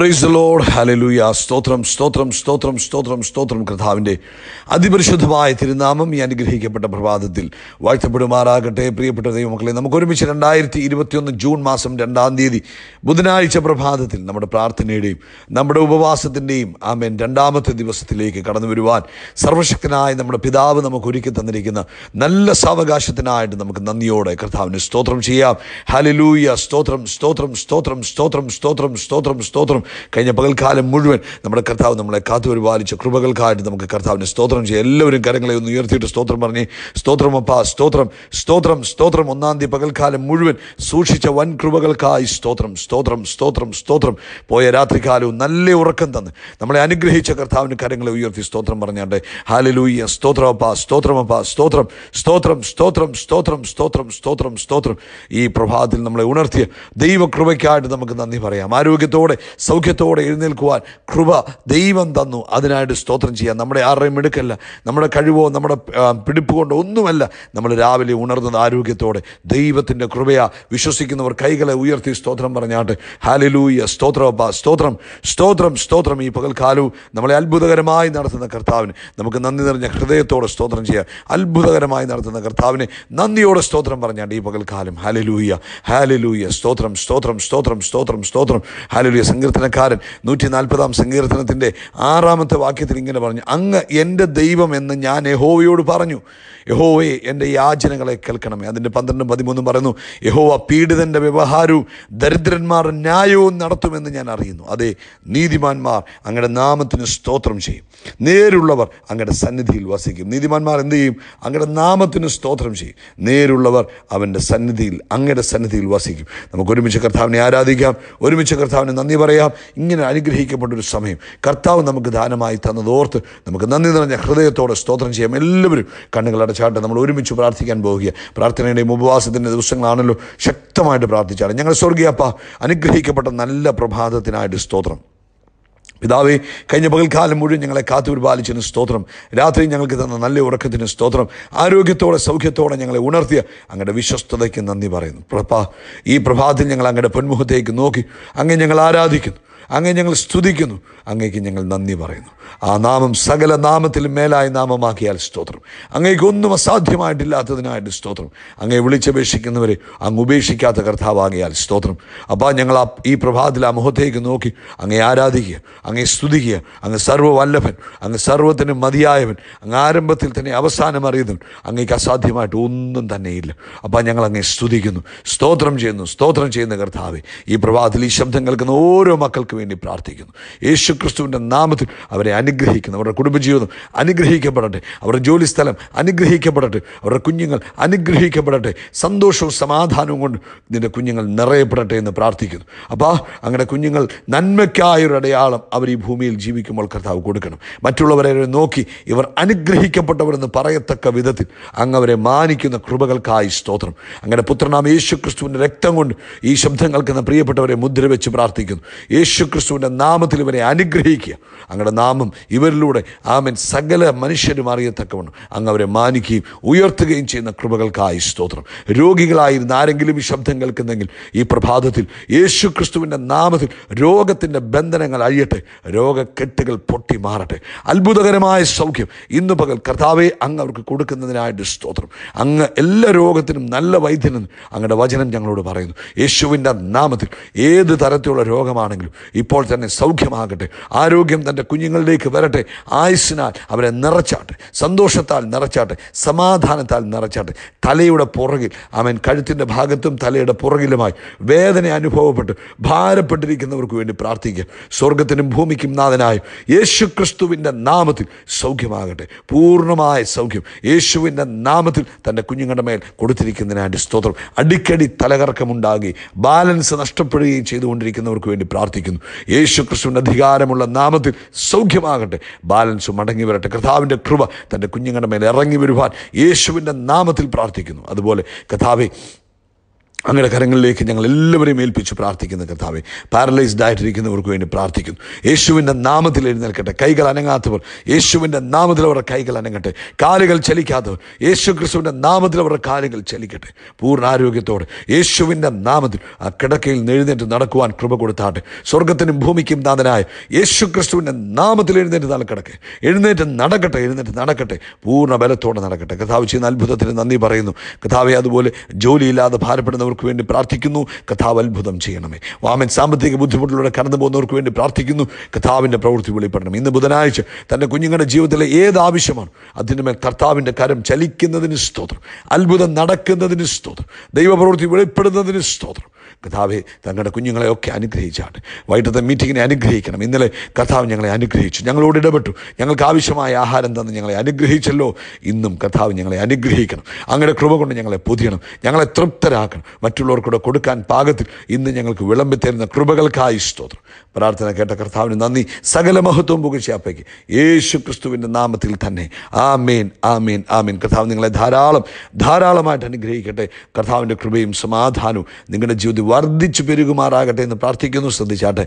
Price load ഹലലുയ സ്തോത്രം സ്തോത്രം സ്തോത്രം സ്തോത്രം സ്തോത്രം കർത്താവിന്റെ അതിപരിശുദ്ധമായ തിരുനാമം ഈ അനുഗ്രഹിക്കപ്പെട്ട പ്രഭാതത്തിൽ വാഴ്ത്തപ്പെടുമാറാകട്ടെ. പ്രിയപ്പെട്ട ദൈവമക്കളെ നമുക്ക് ഒരുമിച്ച് രണ്ടായിരത്തി ഇരുപത്തിയൊന്ന് ജൂൺ മാസം രണ്ടാം തീയതി ബുധനാഴ്ച പ്രഭാതത്തിൽ നമ്മുടെ പ്രാർത്ഥനയുടെയും നമ്മുടെ ഉപവാസത്തിന്റെയും ആമേൻ രണ്ടാമത്തെ ദിവസത്തിലേക്ക് കടന്നു വരുവാൻ സർവശക്തനായ നമ്മുടെ പിതാവ് നമുക്ക് ഒരുക്കി തന്നിരിക്കുന്ന നല്ല സാവകാശത്തിനായിട്ട് നമുക്ക് നന്ദിയോടെ കർത്താവിന് സ്തോത്രം ചെയ്യാം. ഹലലൂയ സ്തോത്രം സ്തോത്രം സ്തോത്രം സ്തോത്രം സ്തോത്രം സ്തോത്രം സ്തോത്രം. കഴിഞ്ഞ പകൽക്കാലം മുഴുവൻ നമ്മുടെ കർത്താവ് നമ്മളെ കാത്തു പരിപാലിച്ച കൃപകൾക്കായിട്ട് നമുക്ക് കർത്താവിനെ സ്തോത്രം ചെയ്യാം. എല്ലാവരും കരങ്ങളെ ഒന്ന് ഉയർത്തിയിട്ട് സ്തോത്രം പറഞ്ഞേ സ്തോത്രം അപ്പാ സ്തോത്രം സ്തോത്രം സ്തോത്രം. ഒന്നാം തീയതി പകൽക്കാലം മുഴുവൻ സൂക്ഷിച്ച വൻ കൃപകൾക്കായി സ്തോത്രം സ്തോത്രം സ്തോത്രം സ്തോത്രം. പോയ രാത്രികാലവും നല്ല ഉറക്കം തന്ന്. നമ്മളെ അനുഗ്രഹിച്ച കർത്താവിന് കരങ്ങളെ ഉയർത്തി സ്തോത്രം പറഞ്ഞാട്ടെ ഹാലലൂയ്യ സ്തോത്രം അപ്പാ സ്തോത്രം സ്തോത്രം സ്തോത്രം സ്തോത്രം സ്തോത്രം സ്തോത്രം സ്തോത്രം ഈ പ്രഭാതത്തിൽ നമ്മളെ ഉണർത്തിയ ദൈവകൃപയ്ക്കായിട്ട് നമുക്ക് നന്ദി പറയാം. ആരോഗ്യത്തോടെ സൗഖ്യത്തോടെ എഴുന്നേൽക്കുവാൻ കൃപ ദൈവം തന്നു. അതിനായിട്ട് സ്തോത്രം ചെയ്യാം. നമ്മുടെ ആരുടെയും മിടുക്കല്ല നമ്മുടെ കഴിവോ നമ്മുടെ പിടിപ്പ് കൊണ്ടോ ഒന്നുമല്ല നമ്മൾ രാവിലെ ഉണർന്നത് ആരോഗ്യത്തോടെ. ദൈവത്തിന്റെ കൃപയാ വിശ്വസിക്കുന്നവർ കൈകളെ ഉയർത്തി സ്തോത്രം പറഞ്ഞാട്ട് ഹാലിലൂയ സ്തോത്രപ്പ സ്തോത്രം സ്തോത്രം സ്തോത്രം. ഈ പകൽക്കാലവും നമ്മളെ അത്ഭുതകരമായി നടത്തുന്ന കർത്താവിന് നമുക്ക് നന്ദി നിറഞ്ഞ ഹൃദയത്തോടെ സ്തോത്രം ചെയ്യാം. അത്ഭുതകരമായി നടത്തുന്ന കർത്താവിനെ നന്ദിയോടെ സ്തോത്രം പറഞ്ഞാണ്ട് ഈ പകൽക്കാലം ഹാലിലൂയ ഹാലിലൂയ സ്തോത്രം സ്തോത്രം സ്തോത്രം സ്തോത്രം സ്തോത്രം. ഹാലലൂയ സങ്കീർത്തനക്കാരൻ നൂറ്റി നാൽപ്പതാം സങ്കീർത്തനത്തിന്റെ ആറാമത്തെ വാക്യത്തിൽ ഇങ്ങനെ പറഞ്ഞു അങ്ങ് എന്റെ ദൈവം എന്ന് ഞാൻ യഹോവയോട് പറഞ്ഞു. യഹോവയെ എന്റെ യാചനകളെ കേൾക്കണമേ. അതിന്റെ പന്ത്രണ്ടും പതിമൂന്നും പറയുന്നു യഹോവ പീഡിതന്റെ വ്യവഹാരവും ദരിദ്രന്മാർ ന്യായവും നടത്തുമെന്ന് ഞാൻ അറിയുന്നു. അതെ നീതിമാന്മാർ അങ്ങയുടെ നാമത്തിന് സ്തോത്രം ചെയ്യും. നേരുള്ളവർ അങ്ങയുടെ സന്നിധിയിൽ വസിക്കും. നീതിമാന്മാർ എന്ത് ചെയ്യും? അങ്ങയുടെ നാമത്തിന് സ്തോത്രം ചെയ്യും. നേരുള്ളവർ അവന്റെ സന്നിധിയിൽ അങ്ങയുടെ സന്നിധിയിൽ വസിക്കും. നമുക്ക് ഒരുമിച്ച് കർത്താവിനെ ആരാധിക്കാം. ഒരുമിച്ച് കർത്താവിനെ നന്ദി പറയാം. ഇങ്ങനെ അനുഗ്രഹിക്കപ്പെട്ടൊരു സമയം കർത്താവ് നമുക്ക് ദാനമായി തന്നതോർത്ത് നമുക്ക് നന്ദി നിറഞ്ഞ ഹൃദയത്തോടെ സ്തോത്രം ചെയ്യാം. എല്ലാവരും കണ്ണുകൾ അടച്ചാട്ട് നമ്മൾ ഒരുമിച്ച് പ്രാർത്ഥിക്കാൻ പോവുക പ്രാർത്ഥനയുടെയും ഉപവാസത്തിന്റെ ദിവസങ്ങളാണല്ലോ ശക്തമായിട്ട് പ്രാർത്ഥിച്ചാണ് ഞങ്ങൾ സ്വർഗീയപ്പ അനുഗ്രഹിക്കപ്പെട്ട നല്ല പ്രഭാതത്തിനായിട്ട് സ്തോത്രം. പിതാവേ കഴിഞ്ഞ പകൽക്കാലം മുഴുവൻ ഞങ്ങളെ കാത്തുപരിപാലിച്ചതിന് സ്തോത്രം. രാത്രി ഞങ്ങൾക്ക് തന്ന നല്ല ഉറക്കത്തിന് സ്തോത്രം. ആരോഗ്യത്തോടെ സൗഖ്യത്തോടെ ഞങ്ങളെ ഉണർത്തിയ അങ്ങയുടെ വിശ്വസ്തതയ്ക്ക് നന്ദി പറയുന്നു. പ്രഭാ ഈ പ്രഭാതത്തിൽ ഞങ്ങൾ അങ്ങയുടെ പൊന്മുഖത്തേക്ക് നോക്കി അങ്ങനെ ഞങ്ങൾ ആരാധിക്കുന്നു. അങ്ങേ ഞങ്ങൾ സ്തുതിക്കുന്നു. അങ്ങേക്ക് ഞങ്ങൾ നന്ദി പറയുന്നു. ആ നാമം സകല നാമത്തിൽ മേലായ നാമമാക്കിയാൽ സ്തോത്രം. അങ്ങേക്ക് ഒന്നും അസാധ്യമായിട്ടില്ലാത്തതിനായിട്ട് സ്തോത്രം. അങ്ങേ വിളിച്ചപേക്ഷിക്കുന്നവരെ അങ്ങ് ഉപേക്ഷിക്കാത്ത കർത്താവാകിയാൽ സ്തോത്രം. അപ്പോൾ ഞങ്ങൾ ആ ഈ പ്രഭാതത്തിൽ ആ മുഖത്തേക്ക് നോക്കി അങ്ങേ ആരാധിക്കുക അങ്ങേ സ്തുതിക്കുക അങ്ങ് സർവവല്ലഭൻ അങ്ങ് സർവത്തിനും മതിയായവൻ അങ്ങ് ആരംഭത്തിൽ തന്നെ അവസാനം അറിയുന്നു അങ്ങേക്ക് അസാധ്യമായിട്ട് ഒന്നും തന്നെയില്ല അപ്പോൾ ഞങ്ങൾ അങ്ങേ സ്തുതിക്കുന്നു. സ്തോത്രം ചെയ്യുന്നു സ്തോത്രം ചെയ്യുന്ന കർത്താവെ ഈ പ്രഭാതത്തിൽ ഈ ശബ്ദം കേൾക്കുന്ന ഓരോ മക്കൾക്ക് വേണ്ടി പ്രാർത്ഥിക്കുന്നു. യേശു ക്രിസ്തുവിന്റെ നാമത്തിൽ അവരെ അനുഗ്രഹിക്കുന്നു. അവരുടെ കുടുംബജീവിതം അനുഗ്രഹിക്കപ്പെടട്ടെ. അവരുടെ ജോലിസ്ഥലം അനുഗ്രഹിക്കപ്പെടട്ടെ. അവരുടെ കുഞ്ഞുങ്ങൾ അനുഗ്രഹിക്കപ്പെടട്ടെ. സന്തോഷവും സമാധാനവും കൊണ്ട് നിന്റെ കുഞ്ഞുങ്ങൾ നിറയപ്പെടട്ടെ എന്ന് പ്രാർത്ഥിക്കുന്നു. അപ്പോൾ അങ്ങനെ കുഞ്ഞുങ്ങൾ നന്മയ്ക്കായൊരു അടയാളം അവർ ഈ ഭൂമിയിൽ ജീവിക്കുമ്പോൾ കർത്താവ് കൊടുക്കണം. മറ്റുള്ളവരെ നോക്കി ഇവർ അനുഗ്രഹിക്കപ്പെട്ടവരെന്ന് പറയത്തക്ക വിധത്തിൽ അങ്ങ് അവരെ മാനിക്കുന്ന കൃപകൾക്കായി സ്തോത്രം. അങ്ങനെ പുത്രനാമ യേശു ക്രിസ്തുവിന്റെ രക്തം കൊണ്ട് ഈ ശബ്ദം പ്രിയപ്പെട്ടവരെ മുദ്ര വെച്ച് പ്രാർത്ഥിക്കുന്നു. യേശു ക്രിസ്തുവിന്റെ നാമത്തിൽ ഇവരെ അനുഗ്രഹിക്കുക. അങ്ങയുടെ നാമം ഇവരിലൂടെ ആമൻ. സകല മനുഷ്യരും അറിയത്തക്കവണ്ണം അങ്ങ് അവരെ മാനിക്കുകയും ഉയർത്തുകയും ചെയ്യുന്ന കൃപകൾക്കായി സ്തോത്രം. രോഗികളായിരുന്ന ആരെങ്കിലും ഈ ശബ്ദം കേൾക്കുന്നെങ്കിൽ ഈ പ്രഭാതത്തിൽ യേശു ക്രിസ്തുവിന്റെ നാമത്തിൽ രോഗത്തിന്റെ ബന്ധനങ്ങൾ അഴിയട്ടെ. രോഗക്കെട്ടുകൾ പൊട്ടി മാറട്ടെ. അത്ഭുതകരമായ സൗഖ്യം ഇന്ന് പകൽ കർത്താവെ അങ്ങ് അവർക്ക് കൊടുക്കുന്നതിനായിട്ട് സ്തോത്രം. അങ്ങ് എല്ലാ രോഗത്തിനും നല്ല വൈദ്യനെന്ന് അങ്ങയുടെ വചനം ഞങ്ങളോട് പറയുന്നു. യേശുവിന്റെ നാമത്തിൽ ഏത് തരത്തിലുള്ള രോഗമാണെങ്കിലും ഇപ്പോൾ തന്നെ സൗഖ്യമാകട്ടെ. ആരോഗ്യം തന്റെ കുഞ്ഞുങ്ങളിലേക്ക് വരട്ടെ. ആയുസ്സിനാൽ അവരെ നിറച്ചാട്ടെ. സന്തോഷത്താൽ നിറച്ചാട്ടെ. സമാധാനത്താൽ നിറച്ചാട്ടെ. തലയുടെ പുറകിൽ അവൻ കഴുത്തിന്റെ ഭാഗത്തും തലയുടെ പുറകിലുമായി വേദന അനുഭവപ്പെട്ട് ഭാരപ്പെട്ടിരിക്കുന്നവർക്ക് വേണ്ടി പ്രാർത്ഥിക്കുക. സ്വർഗത്തിനും ഭൂമിക്കും നാഥനായ യേശു ക്രിസ്തുവിന്റെ നാമത്തിൽ സൗഖ്യമാകട്ടെ. പൂർണമായ സൗഖ്യം യേശുവിന്റെ നാമത്തിൽ തന്റെ കുഞ്ഞുങ്ങളുടെ മേൽ കൊടുത്തിരിക്കുന്നതിനായിട്ട് സ്തോത്രം. അടിക്കടി തലകറക്കമുണ്ടാകുകയും ബാലൻസ് നഷ്ടപ്പെടുകയും ചെയ്തുകൊണ്ടിരിക്കുന്നവർക്ക് വേണ്ടി പ്രാർത്ഥിക്കുന്നു. യേശു ക്രിസ്തുവിന്റെ അധികാരമുള്ള നാമത്തിൽ സൗഖ്യമാകട്ടെ. ബാലൻസ് മടങ്ങി വരട്ടെ. കർത്താവിന്റെ കൃപ തന്റെ കുഞ്ഞുങ്ങളുടെ മേലെ ഇറങ്ങി വരുവാൻ യേശുവിന്റെ നാമത്തിൽ പ്രാർത്ഥിക്കുന്നു. അതുപോലെ കഥാവെ അങ്ങയുടെ കരങ്ങളിലേക്ക് ഞങ്ങൾ എല്ലാവരെയും ഏൽപ്പിച്ച് പ്രാർത്ഥിക്കുന്ന കർത്താവെ പാരലൈസ്ഡ് ആയിട്ടിരിക്കുന്നവർക്ക് വേണ്ടി പ്രാർത്ഥിക്കുന്നു. യേശുവിന്റെ നാമത്തിൽ എഴുന്നേൽക്കട്ടെ. കൈകൾ അനങ്ങാത്തവർ യേശുവിന്റെ നാമത്തിൽ അവരുടെ കൈകൾ അനങ്ങട്ടെ. കാലുകൾ ചലിക്കാത്തവർ യേശു ക്രിസ്തുവിന്റെ നാമത്തിൽ അവരുടെ കാലുകൾ ചലിക്കട്ടെ. പൂർണ ആരോഗ്യത്തോടെ യേശുവിന്റെ നാമത്തിൽ ആ കിടക്കയിൽ എഴുന്നേറ്റ് നടക്കുവാൻ കൃപ കൊടുത്താട്ടെ. സ്വർഗത്തിനും ഭൂമിക്കും നാഥനായ യേശു ക്രിസ്തുവിന്റെ നാമത്തിൽ എഴുന്നേറ്റ് നടക്കട്ടെ. എഴുന്നേറ്റ് നടക്കട്ടെ എഴുന്നേറ്റ് നടക്കട്ടെ. പൂർണ ബലത്തോടെ നടക്കട്ടെ. കഥാവ് ചെയ്യുന്ന അത്ഭുതത്തിന് നന്ദി പറയുന്നു. കഥാവെ അതുപോലെ ജോലിയില്ലാതെ ഭാരപ്പെടുന്നവർക്ക് വേണ്ടി പ്രാർത്ഥിക്കുന്നു. കഥാവ് അത്ഭുതം ചെയ്യണമേ. വാമൻ സാമ്പത്തിക ബുദ്ധിമുട്ടിലൂടെ കടന്നു പോകുന്നവർക്ക് വേണ്ടി പ്രാർത്ഥിക്കുന്നു. കഥാവിന്റെ പ്രവൃത്തി വെളിപ്പെടണം. ഇന്ന് ബുധനാഴ്ച തന്റെ കുഞ്ഞുങ്ങളുടെ ജീവിതത്തിലെ ഏത് ആവശ്യമാണ് അതിന്റെ മേൽ കർത്താവിന്റെ കരം ചലിക്കുന്നതിന് സ്തോത്രം. അത്ഭുതം നടക്കുന്നതിന് സ്തോത്രം. ദൈവപ്രവൃത്തി വെളിപ്പെടുന്നതിന് സ്തോത്രം. കഥാവെ തങ്ങളുടെ കുഞ്ഞുങ്ങളെയൊക്കെ അനുഗ്രഹിച്ചാണ്. വൈകിട്ടത്തെ മീറ്റിങ്ങിനെ അനുഗ്രഹിക്കണം. ഇന്നലെ കഥാവ് ഞങ്ങളെ അനുഗ്രഹിച്ചു. ഞങ്ങളോട് ഇടപെട്ടു. ഞങ്ങൾക്ക് ആവശ്യമായ ആഹാരം തന്ന് ഞങ്ങളെ അനുഗ്രഹിച്ചല്ലോ. ഇന്നും കഥാവ് ഞങ്ങളെ അനുഗ്രഹിക്കണം. അങ്ങയുടെ കൃപ കൊണ്ട് ഞങ്ങളെ പൊതിയണം. ഞങ്ങളെ തൃപ്തരാക്കണം. മറ്റുള്ളവർക്കൂടെ കൊടുക്കാൻ പാകത്തിൽ ഇന്ന് ഞങ്ങൾക്ക് വിളമ്പി തരുന്ന കൃപകൾക്കായി സ്തോത്രം. പ്രാർത്ഥന കേട്ട കർത്താവിന് നന്ദി. സകല മഹത്വം പുകഴ്ചയാപ്പയ്ക്ക് യേശു ക്രിസ്തുവിന്റെ നാമത്തിൽ തന്നെ. ആമേൻ ആമേൻ ആമേൻ. കർത്താവ് നിങ്ങളെ ധാരാളം ധാരാളമായിട്ട് അനുഗ്രഹിക്കട്ടെ. കർത്താവിന്റെ കൃപയും സമാധാനവും നിങ്ങളുടെ ജീവിതത്തിൽ വർദ്ധിച്ചു പെരുകുമാറാകട്ടെ എന്ന് പ്രാർത്ഥിക്കുന്നു. ശ്രദ്ധിച്ചാട്ടെ.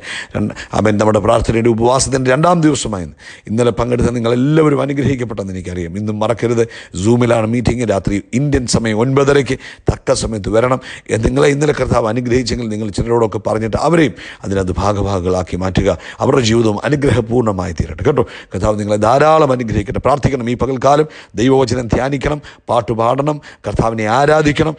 അവൻ നമ്മുടെ പ്രാർത്ഥനയുടെ ഉപവാസത്തിന്റെ രണ്ടാം ദിവസമായിരുന്നു ഇന്നലെ പങ്കെടുത്ത നിങ്ങളെല്ലാവരും അനുഗ്രഹിക്കപ്പെട്ടെന്ന് എനിക്കറിയാം. ഇന്നും മറക്കരുത്. സൂമിലാണ് മീറ്റിംഗ് രാത്രി ഇന്ത്യൻ സമയം ഒൻപതരയ്ക്ക്. തക്ക സമയത്ത് വരണം. നിങ്ങളെ ഇന്നലെ കർത്താവ് അനുഗ്രഹിച്ചെങ്കിൽ നിങ്ങൾ ചിലരോടൊക്കെ പറഞ്ഞിട്ട് അവരെയും അതിനകത്ത് ഭാഗഭാഗങ്ങളാക്കി മാറ്റുക. അവരുടെ ജീവിതവും അനുഗ്രഹപൂർണമായി തീരട്ടെ. കേട്ടോ? കർത്താവ് നിങ്ങളെ ധാരാളം അനുഗ്രഹിക്കട്ടെ. പ്രാർത്ഥിക്കണം. ഈ പകൽക്കാലം ദൈവവചനം ധ്യാനിക്കണം. പാട്ടുപാടണം. കർത്താവിനെ ആരാധിക്കണം.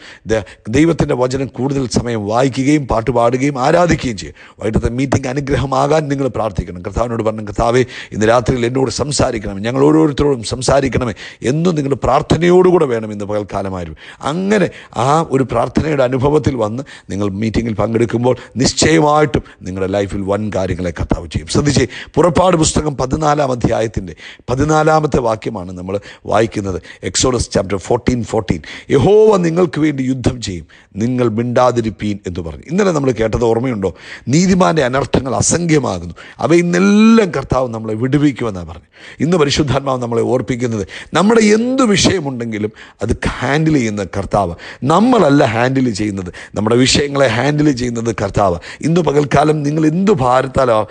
ദൈവത്തിന്റെ വചനം കൂടുതൽ സമയം വായിക്കുകയും പാട്ട് പാടുകയും ആരാധിക്കുകയും ചെയ്യും. വൈകിട്ടത്തെ മീറ്റിംഗ് അനുഗ്രഹമാകാൻ നിങ്ങൾ പ്രാർത്ഥിക്കണം. കർത്താവിനോട് പറഞ്ഞു കർത്താവെ ഇന്ന് രാത്രിയിൽ എന്നോട് സംസാരിക്കണം ഞങ്ങൾ ഓരോരുത്തരോടും സംസാരിക്കണമേ. എന്നും നിങ്ങൾ പ്രാർത്ഥനയോടുകൂടെ വേണം ഇന്ന് പകൽക്കാലമായിരുന്നു അങ്ങനെ ആ ഒരു പ്രാർത്ഥനയുടെ അനുഭവത്തിൽ വന്ന് നിങ്ങൾ മീറ്റിങ്ങിൽ പങ്കെടുക്കുമ്പോൾ നിശ്ചയമായിട്ടും നിങ്ങളുടെ ലൈഫിൽ വൻ കാര്യങ്ങളെ കർത്താവ് ചെയ്യും. ശ്രദ്ധിച്ചേ പുറപ്പാട് പുസ്തകം പതിനാലാം അധ്യായത്തിന്റെ പതിനാലാമത്തെ വാക്യമാണ് നമ്മൾ വായിക്കുന്നത്. എക്സോഡസ് ചാപ്റ്റർ ഫോർട്ടീൻ ഫോർട്ടീൻ യഹോവ നിങ്ങൾക്ക് വേണ്ടി യുദ്ധം ചെയ്യും. നിങ്ങൾ മിണ്ടാതിരിപ്പീൻ എന്ന് പറഞ്ഞു. ഇന്നലെ നമ്മൾ കേട്ടത് ഓർമ്മയുണ്ടോ? നീതിമാന്റെ അനർത്ഥങ്ങൾ അസംഖ്യമാകുന്നു. അവ ഇന്നെല്ലാം കർത്താവ് നമ്മളെ വിടുവിക്കുമെന്നാണ് പറഞ്ഞു. ഇന്ന് പരിശുദ്ധാത്മാവ് നമ്മളെ ഓർപ്പിക്കുന്നത് നമ്മുടെ എന്ത് വിഷയമുണ്ടെങ്കിലും അത് ഹാൻഡിൽ ചെയ്യുന്ന കർത്താവ്. നമ്മളല്ല ഹാൻഡിൽ ചെയ്യുന്നത്. നമ്മുടെ വിഷയങ്ങളെ ഹാൻഡിൽ ചെയ്യുന്നത് കർത്താവ്. ഇന്ന് പകൽക്കാലം നിങ്ങൾ എന്ത് ഭാരത്താലോ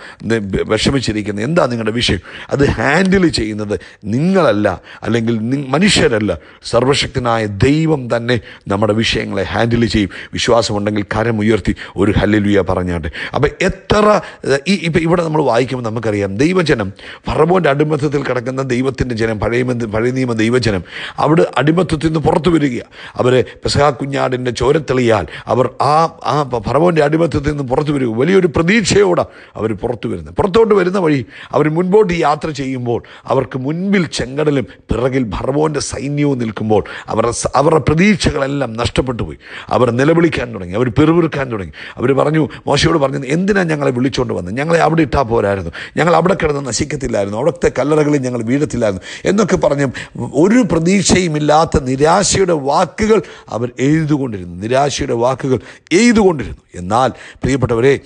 വിഷമിച്ചിരിക്കുന്നത്? എന്താ നിങ്ങളുടെ വിഷയം? അത് ഹാൻഡിൽ ചെയ്യുന്നത് നിങ്ങളല്ല അല്ലെങ്കിൽ മനുഷ്യരല്ല. സർവശക്തനായ ദൈവം തന്നെ നമ്മുടെ വിഷയങ്ങളെ ഹാൻഡിൽ ചെയ്യും. വിശ്വാസമുണ്ടെങ്കിൽ കരമുയർത്തി ഒരു ഹല്ലുയ പറഞ്ഞാണ്ട് അപ്പം എത്ര ഈ ഇപ്പം ഇവിടെ നമ്മൾ വായിക്കുമ്പോൾ നമുക്കറിയാം ദൈവജനം ഫറവോന്റെ അടിമത്തത്തിൽ കിടക്കുന്ന ദൈവത്തിന്റെ ജനം പഴയ പഴയ നിയമ ദൈവജനം അവിടെ അടിമത്തത്തിൽ നിന്ന് പുറത്തു വരിക. അവരെ പെസഹാ കുഞ്ഞാടിന്റെ ചോരത്തെളിയാൽ അവർ ആ ആ ഫറവോന്റെ അടിമത്തത്തിൽ നിന്ന് പുറത്തു വരിക. വലിയൊരു പ്രതീക്ഷയോടെ അവർ പുറത്തു വരുന്നത്. പുറത്തോട്ട് വരുന്ന വഴി അവർ മുൻപോട്ട് യാത്ര ചെയ്യുമ്പോൾ അവർക്ക് മുൻപിൽ ചെങ്കടലും പിറകിൽ ഭർവോന്റെ സൈന്യവും നിൽക്കുമ്പോൾ അവരുടെ അവരുടെ പ്രതീക്ഷകളെല്ലാം നഷ്ടപ്പെട്ടു പോയി. അവർ നിലവിളിക്കാൻ തുടങ്ങി. അവർ പെറുപിറുക്കാൻ തുടങ്ങി. അവർ പറഞ്ഞു മോശയോട് പറഞ്ഞു എന്തിനാണ് ഞങ്ങളെ വിളിച്ചുകൊണ്ട് വന്നത് ഞങ്ങളെ അവിടെ ഇട്ടാൽ പോരായിരുന്നു. ഞങ്ങൾ അവിടെ കിടന്ന് നശിക്കത്തില്ലായിരുന്നു. അവിടുത്തെ കല്ലറകളിൽ ഞങ്ങൾ വീഴത്തില്ലായിരുന്നു. എന്നൊക്കെ പറഞ്ഞ് ഒരു പ്രതീക്ഷയുമില്ലാത്ത നിരാശയുടെ വാക്കുകൾ അവർ എഴുതുകൊണ്ടിരുന്നു. നിരാശയുടെ വാക്കുകൾ എഴുതുകൊണ്ടിരുന്നു. എന്നാൽ പ്രിയപ്പെട്ടവരെ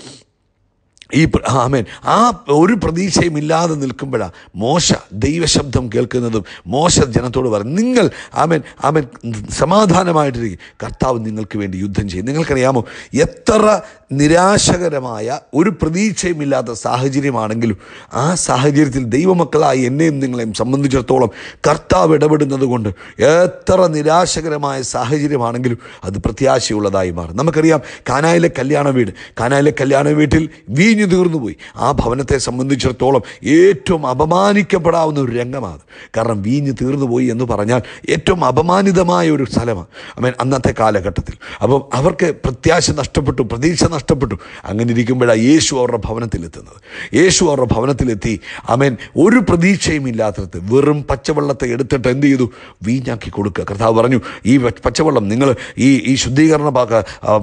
ഈ ആമേൻ. ആ ഒരു പ്രതീക്ഷയും ഇല്ലാതെ നിൽക്കുമ്പോഴാണ് മോശ ദൈവശബ്ദം കേൾക്കുന്നതും മോശ ജനത്തോട് പറയും നിങ്ങൾ ആമേൻ ആമേൻ സമാധാനമായിട്ടിരിക്കും. കർത്താവ് നിങ്ങൾക്ക് വേണ്ടി യുദ്ധം ചെയ്യും. നിങ്ങൾക്കറിയാമോ? എത്ര നിരാശകരമായ ഒരു പ്രതീക്ഷയും ഇല്ലാത്ത സാഹചര്യമാണെങ്കിലും ആ സാഹചര്യത്തിൽ ദൈവമക്കളായി എന്നെയും നിങ്ങളെയും സംബന്ധിച്ചിടത്തോളം കർത്താവ് ഇടപെടുന്നത് കൊണ്ട് എത്ര നിരാശകരമായ സാഹചര്യമാണെങ്കിലും അത് പ്രത്യാശയുള്ളതായി മാറും. നമുക്കറിയാം കാനായിലെ കല്യാണ വീട്. കാനായിലെ കല്യാണ വീട്ടിൽ വീഞ്ഞു തീർന്നുപോയി. ആ ഭവനത്തെ സംബന്ധിച്ചിടത്തോളം ഏറ്റവും അപമാനിക്കപ്പെടാവുന്ന ഒരു രംഗമാണ്. കാരണം വീഞ്ഞ് തീർന്നുപോയി എന്ന് പറഞ്ഞാൽ ഏറ്റവും അപമാനിതമായ ഒരു സ്ഥലമാണ്. അമേൻ അന്നത്തെ കാലഘട്ടത്തിൽ. അപ്പം അവർക്ക് പ്രത്യാശ നഷ്ടപ്പെട്ടു പ്രതീക്ഷ നഷ്ടപ്പെട്ടു. അങ്ങനെ ഇരിക്കുമ്പോഴാണ് യേശു അവരുടെ ഭവനത്തിലെത്തുന്നത്. യേശു അവരുടെ ഭവനത്തിലെത്തി. അമേൻ ഒരു പ്രതീക്ഷയും ഇല്ലാത്തത് വെറും പച്ചവെള്ളത്തെ എടുത്തിട്ട് എന്ത് ചെയ്തു? വീഞ്ഞാക്കി കൊടുക്കുക. കർത്താവ് പറഞ്ഞു ഈ പച്ചവെള്ളം നിങ്ങൾ ഈ ഈ ശുദ്ധീകരണ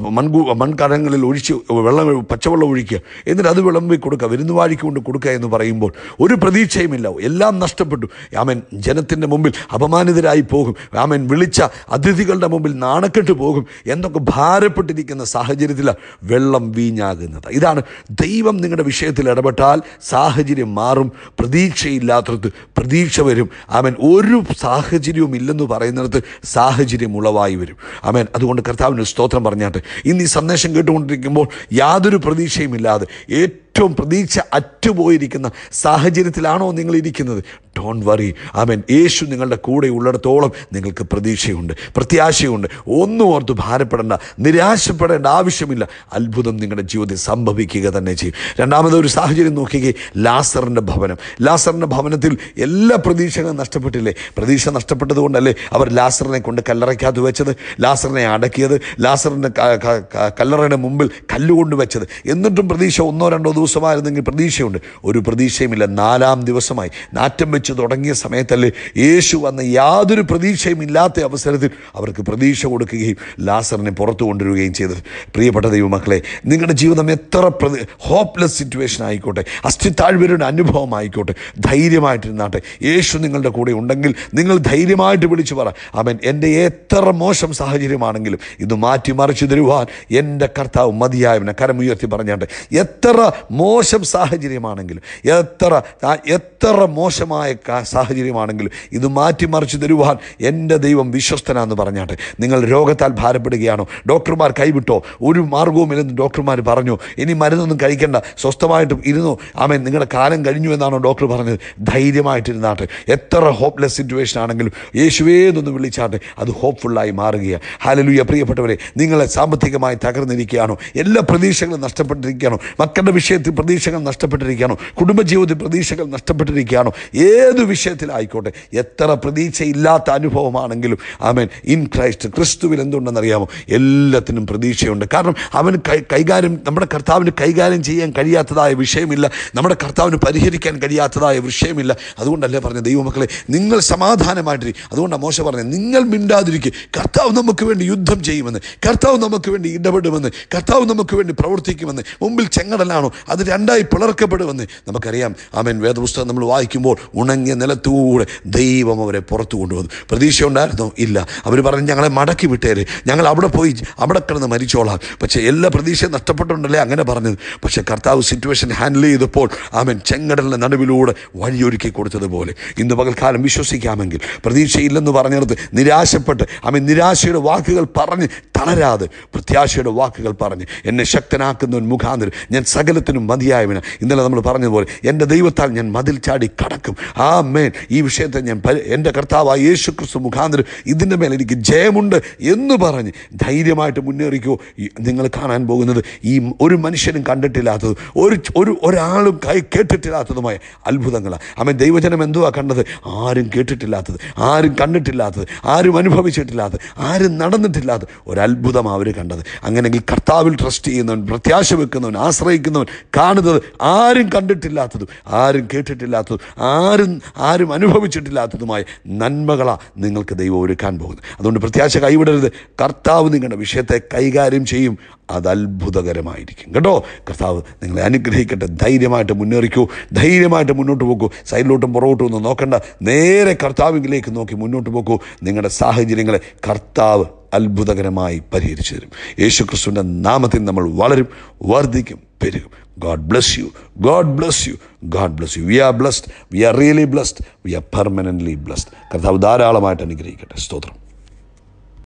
മൺകൂ മൺകടങ്ങളിൽ ഒഴിച്ച് വെള്ളം പച്ചവെള്ളം ഒഴിക്കുക. എന്നിട്ട് അത് വിളമ്പി കൊടുക്കുക വിരുന്നുവാഴിക്ക് കൊണ്ട് കൊടുക്കുക എന്ന് പറയുമ്പോൾ ഒരു പ്രതീക്ഷയുമില്ല. എല്ലാം നഷ്ടപ്പെട്ടു. ആമൻ ജനത്തിന്റെ മുമ്പിൽ അപമാനിതരായി പോകും. ആമൻ വിളിച്ച അതിഥികളുടെ മുമ്പിൽ നാണക്കെട്ട് പോകും. എന്നൊക്കെ ഭാരപ്പെട്ടിരിക്കുന്ന സാഹചര്യത്തിലാണ് വെള്ളം വീഞ്ഞാകുന്നത്. ഇതാണ് ദൈവം നിങ്ങളുടെ വിഷയത്തിൽ ഇടപെട്ടാൽ സാഹചര്യം മാറും. പ്രതീക്ഷയില്ലാത്തത് പ്രതീക്ഷ വരും. ആമൻ ഒരു സാഹചര്യവും ഇല്ലെന്ന് പറയുന്നിടത്ത് സാഹചര്യം ഉളവായി വരും. ആമേൻ അതുകൊണ്ട് കർത്താവിന് സ്തോത്രം പറഞ്ഞാട്ട്. ഇന്ന് ഈ സന്ദേശം കേട്ടുകൊണ്ടിരിക്കുമ്പോൾ യാതൊരു പ്രതീക്ഷയുമില്ലാതെ It ഏറ്റവും പ്രതീക്ഷ അറ്റുപോയിരിക്കുന്ന സാഹചര്യത്തിലാണോ നിങ്ങൾ ഇരിക്കുന്നത് ഡോൺ വറി ആമൻ യേശു നിങ്ങളുടെ കൂടെ ഉള്ളിടത്തോളം നിങ്ങൾക്ക് പ്രതീക്ഷയുണ്ട് പ്രത്യാശയുണ്ട്. ഒന്നും ഓർത്ത് ഭാരപ്പെടേണ്ട നിരാശപ്പെടേണ്ട ആവശ്യമില്ല. അത്ഭുതം നിങ്ങളുടെ ജീവിതത്തിൽ സംഭവിക്കുക തന്നെ ചെയ്യും. രണ്ടാമത് ഒരു സാഹചര്യം നോക്കിയേ ലാസറിന്റെ ഭവനം. ലാസറിന്റെ ഭവനത്തിൽ എല്ലാ പ്രതീക്ഷകളും നഷ്ടപ്പെട്ടില്ലേ? പ്രതീക്ഷ നഷ്ടപ്പെട്ടതുകൊണ്ടല്ലേ അവർ ലാസറിനെ കൊണ്ട് കല്ലറയ്ക്കകത്ത് വെച്ചത്? ലാസറിനെ അടക്കിയത്? ലാസറിന്റെ കല്ലറയുടെ മുമ്പിൽ കല്ലുകൊണ്ട് വെച്ചത്? എന്നിട്ടും പ്രതീക്ഷ ഒന്നോ രണ്ടോ ദിവസമായിരുന്നെങ്കിൽ പ്രതീക്ഷയുണ്ട്. ഒരു പ്രതീക്ഷയുമില്ല. നാലാം ദിവസമായി. നാറ്റം വെച്ച് തുടങ്ങിയ സമയത്തല്ലേ യേശു വന്ന യാതൊരു പ്രതീക്ഷയും ഇല്ലാത്ത അവസരത്തിൽ അവർക്ക് പ്രതീക്ഷ കൊടുക്കുകയും ലാസറിനെ പുറത്തു കൊണ്ടുവരികയും ചെയ്തത്. പ്രിയപ്പെട്ട ദൈവമക്കളെ നിങ്ങളുടെ ജീവിതം എത്ര ഹോപ്പ്ലെസ് സിറ്റുവേഷൻ ആയിക്കോട്ടെ അസ്ഥിത്താഴ്വരുടെ അനുഭവം ആയിക്കോട്ടെ ധൈര്യമായിട്ടിരുന്നാട്ടെ യേശു നിങ്ങളുടെ കൂടെ ഉണ്ടെങ്കിൽ നിങ്ങൾ ധൈര്യമായിട്ട് വിളിച്ചു പറ അവൻ എന്റെ എത്ര മോശം സാഹചര്യമാണെങ്കിലും ഇത് മാറ്റിമറിച്ചു തരുവാൻ എന്റെ കർത്താവ് മതിയായവനെ കരമുയർത്തി പറഞ്ഞാട്ടെ എത്ര മോശം സാഹചര്യമാണെങ്കിലും എത്ര എത്ര മോശമായ സാഹചര്യമാണെങ്കിലും ഇത് മാറ്റിമറിച്ച് തരുവാൻ എന്റെ ദൈവം വിശ്വസ്തനാന്ന് പറഞ്ഞാട്ടെ. നിങ്ങൾ രോഗത്താൽ ഭാരപ്പെടുകയാണോ? ഡോക്ടർമാർ കൈവിട്ടോ? ഒരു മാർഗവുമില്ലെന്ന് ഡോക്ടർമാർ പറഞ്ഞു. ഇനി മരുന്നൊന്നും കഴിക്കേണ്ട. സ്വസ്ഥമായിട്ട് ഇരുന്നു. ആമേൻ. നിങ്ങളുടെ കാലം കഴിഞ്ഞു എന്നാണോ ഡോക്ടർ പറഞ്ഞത്? ധൈര്യമായിട്ടിരുന്നാട്ടെ. എത്ര ഹോപ്പ്ലെസ് സിറ്റുവേഷൻ ആണെങ്കിലും യേശുവേ എന്നൊന്ന് വിളിച്ചാട്ടെ. അത് ഹോപ്പ്ഫുള്ളായി മാറുകയാണ്. ഹാലലുയ പ്രിയപ്പെട്ടവരെ നിങ്ങളെ സാമ്പത്തികമായി തകർന്നിരിക്കുകയാണോ? എല്ലാ പ്രതീക്ഷകളും നഷ്ടപ്പെട്ടിരിക്കുകയാണോ? മക്കളുടെ വിഷയത്തിൽ പ്രതീക്ഷകൾ നഷ്ടപ്പെട്ടിരിക്കുകയാണോ? കുടുംബജീവിതത്തിൽ പ്രതീക്ഷകൾ നഷ്ടപ്പെട്ടിരിക്കുകയാണോ? ഏത് വിഷയത്തിലായിക്കോട്ടെ എത്ര പ്രതീക്ഷയില്ലാത്ത അനുഭവമാണെങ്കിലും അവൻ ഇൻ ക്രൈസ്റ്റ് ക്രിസ്തുവിൽ എന്തുണ്ടെന്നറിയാമോ? എല്ലാത്തിനും പ്രതീക്ഷയുണ്ട്. കാരണം അവന് കൈകാര്യം നമ്മുടെ കർത്താവിന് കൈകാര്യം ചെയ്യാൻ കഴിയാത്തതായ വിഷയമില്ല. നമ്മുടെ കർത്താവിന് പരിഹരിക്കാൻ കഴിയാത്തതായ വിഷയമില്ല. അതുകൊണ്ടല്ലേ പറഞ്ഞ ദൈവമക്കളെ നിങ്ങൾ സമാധാനമായിട്ടിരിക്കും അതുകൊണ്ടാണ് മോശം പറഞ്ഞത് നിങ്ങൾ മിണ്ടാതിരിക്കുക കർത്താവ് നമുക്ക് വേണ്ടി യുദ്ധം ചെയ്യുമെന്ന് കർത്താവ് നമുക്ക് വേണ്ടി ഇടപെടുമെന്ന് കർത്താവ് നമുക്ക് വേണ്ടി പ്രവർത്തിക്കുമെന്ന്. മുമ്പിൽ ചെങ്ങടലാണോ? രണ്ടായി പിളർക്കപ്പെടുമെന്ന് നമുക്കറിയാം. ആമൻ. വേദപുസ്തകം നമ്മൾ വായിക്കുമ്പോൾ ഉണങ്ങിയ നിലത്തൂടെ ദൈവം അവരെ പുറത്തു കൊണ്ടുവന്നു. പ്രതീക്ഷ ഉണ്ടായിരുന്നോ ഇല്ല. അവർ പറഞ്ഞു ഞങ്ങളെ മടക്കി വിട്ടേര്. ഞങ്ങൾ അവിടെ പോയി അവിടെ കിടന്ന് മരിച്ചോളാം. പക്ഷേ എല്ലാ പ്രതീക്ഷയും നഷ്ടപ്പെട്ടുണ്ടല്ലേ അങ്ങനെ പറഞ്ഞത്. പക്ഷേ കർത്താവ് സിറ്റുവേഷൻ ഹാൻഡിൽ ചെയ്തപ്പോൾ ആമൻ ചെങ്കടലിന്റെ നടുവിലൂടെ വഴിയൊരുക്കി കൊടുത്തതുപോലെ. ഇന്ന് പകൽക്കാലം വിശ്വസിക്കാമെങ്കിൽ പ്രതീക്ഷയില്ലെന്ന് പറഞ്ഞിടത്ത് നിരാശപ്പെട്ട് ആമൻ നിരാശയുടെ വാക്കുകൾ പറഞ്ഞ് തളരാതെ പ്രത്യാശയുടെ വാക്കുകൾ പറഞ്ഞ് എന്നെ ശക്തനാക്കുന്നവൻ മുഖാന്തരം ഞാൻ സകലത്തിനും മതിയായവന്. ഇന്നലെ നമ്മൾ പറഞ്ഞതുപോലെ എന്റെ ദൈവത്താൽ ഞാൻ മതിൽ ചാടി കടക്കും. ആ മേൻ ഈ വിഷയത്തെ ഞാൻ എന്റെ കർത്താവായ യേശു ക്രിസ്തു മുഖാന്തരം ഇതിന്റെ മേൽ എനിക്ക് ജയമുണ്ട് എന്ന് പറഞ്ഞ് ധൈര്യമായിട്ട് മുന്നേറിക്കോ. നിങ്ങൾ കാണാൻ പോകുന്നത് ഈ ഒരു മനുഷ്യനും കണ്ടിട്ടില്ലാത്തത് ഒരു ഒരു ഒരാളും കൈ കേട്ടിട്ടില്ലാത്തതുമായ അത്ഭുതങ്ങളാണ് അവൻ ദൈവജനം എന്തുവാ കണ്ടത്? ആരും കേട്ടിട്ടില്ലാത്തത് ആരും കണ്ടിട്ടില്ലാത്തത് ആരും അനുഭവിച്ചിട്ടില്ലാത്തത് ആരും നടന്നിട്ടില്ലാത്തത് നടന്നിട്ടില്ലാത്ത ഒരത്ഭുതം അവർ കണ്ടത്. അങ്ങനെയെങ്കിൽ കർത്താവിൽ ട്രസ്റ്റ് ചെയ്യുന്നവൻ പ്രത്യാശ വെക്കുന്നവൻ ആശ്രയിക്കുന്നവൻ കാണുന്നത് ആരും കണ്ടിട്ടില്ലാത്തതും ആരും കേട്ടിട്ടില്ലാത്തതും ആരും ആരും അനുഭവിച്ചിട്ടില്ലാത്തതുമായ നന്മകളാണ് നിങ്ങൾക്ക് ദൈവം ഒരുക്കാൻ പോകുന്നത്. അതുകൊണ്ട് പ്രത്യാശ കൈവിടരുത്. കർത്താവ് നിങ്ങളുടെ വിഷയത്തെ കൈകാര്യം ചെയ്യും. അത് അത്ഭുതകരമായിരിക്കും. കേട്ടോ? കർത്താവ് നിങ്ങളെ അനുഗ്രഹിക്കട്ടെ. ധൈര്യമായിട്ട് മുന്നേറിക്കൂ. ധൈര്യമായിട്ട് മുന്നോട്ട് പോകൂ സൈഡിലോട്ടും പുറകോട്ടും ഒന്നും നോക്കണ്ട. നേരെ കർത്താവിലേക്ക് നോക്കി മുന്നോട്ട് പോകൂ നിങ്ങളുടെ സാഹചര്യങ്ങളെ കർത്താവ് അത്ഭുതകരമായി പരിഹരിച്ചു തരും. യേശു ക്രിസ്തുവിന്റെ നാമത്തിൽ നമ്മൾ വളരും വർദ്ധിക്കും പെരുകും. God bless you God bless you God bless you we are blessed we are really blessed we are permanently blessed കർത്താവ് ധാരാളമായിട്ട് അനുഗ്രഹിക്കട്ടെ. സ്തോത്രം.